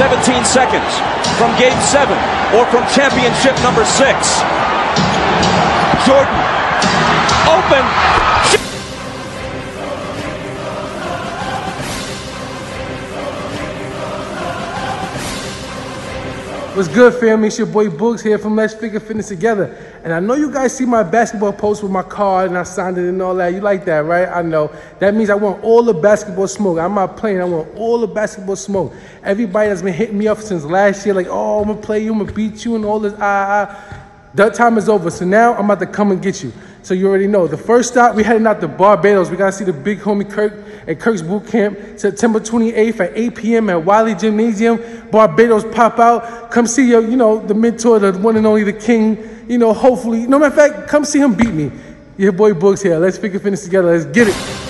17 seconds from game seven or from championship number six. Jordan, open. What's good, family? It's your boy Boogz here from Let's Figure Fitness Together. And I know you guys see my basketball post with my card and I signed it and all that. You like that, right? I know. That means I want all the basketball smoke. I'm not playing. I want all the basketball smoke. Everybody that's been hitting me up since last year, like, oh, I'm going to play you, I'm going to beat you and all this, ah, ah. That time is over. So now I'm about to come and get you. So you already know. The first stop, we heading out to Barbados. We got to see the big homie Kirk at Kirk's Boot Camp, September 28th at 8 p.m. at Wildey Gymnasium. Barbados pop out. Come see your, you know, the mentor, the one and only, the king. You know, hopefully, no matter of fact, come see him beat me. Your boy Boogz here. Let's figure fitness together. Let's get it.